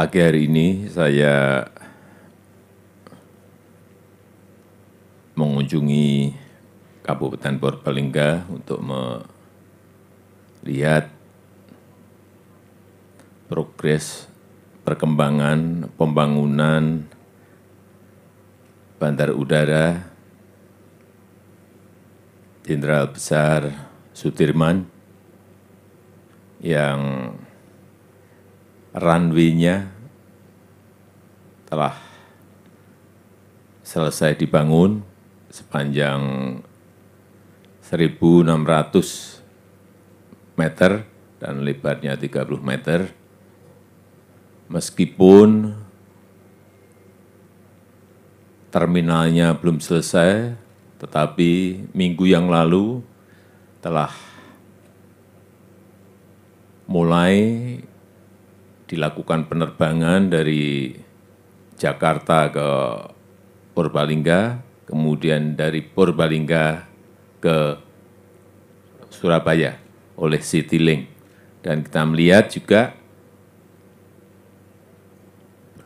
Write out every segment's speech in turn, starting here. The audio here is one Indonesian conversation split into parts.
pagi hari ini saya mengunjungi Kabupaten Purbalingga untuk melihat progres perkembangan pembangunan bandar udara Jenderal Besar Sudirman yang runway-nya telah selesai dibangun sepanjang 1.600 meter dan lebarnya 30 meter. Meskipun terminalnya belum selesai, tetapi minggu yang lalu telah mulai dilakukan penerbangan dari Jakarta ke Purbalingga, kemudian dari Purbalingga ke Surabaya oleh Citylink. Dan kita melihat juga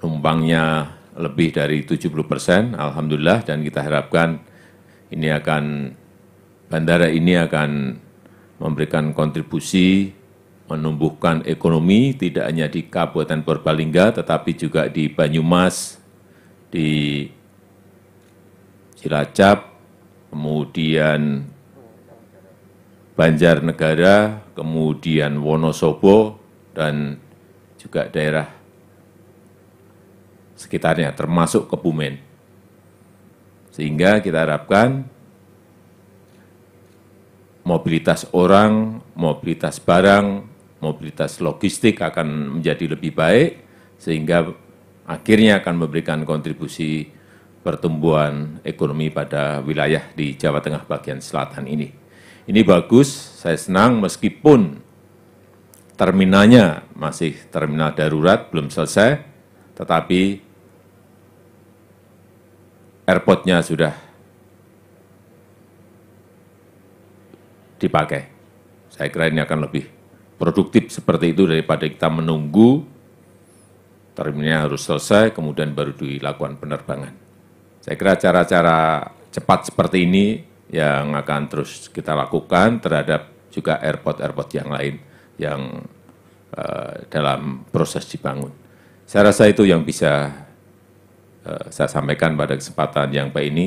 penumpangnya lebih dari 70 persen, Alhamdulillah, dan kita harapkan ini akan, bandara ini akan memberikan kontribusi menumbuhkan ekonomi tidak hanya di Kabupaten Purbalingga, tetapi juga di Banyumas, di Cilacap, kemudian Banjarnegara, kemudian Wonosobo, dan juga daerah sekitarnya, termasuk Kebumen. Sehingga kita harapkan mobilitas orang, mobilitas barang, mobilitas logistik akan menjadi lebih baik, sehingga akhirnya akan memberikan kontribusi pertumbuhan ekonomi pada wilayah di Jawa Tengah bagian selatan ini. Ini bagus, saya senang meskipun terminalnya masih terminal darurat, belum selesai, tetapi airportnya sudah dipakai. Saya kira ini akan lebih produktif seperti itu daripada kita menunggu terminalnya harus selesai, kemudian baru dilakukan penerbangan. Saya kira cara-cara cepat seperti ini yang akan terus kita lakukan terhadap juga airport-airport yang lain yang uh, dalam proses dibangun. Saya rasa itu yang bisa uh, saya sampaikan pada kesempatan yang baik ini.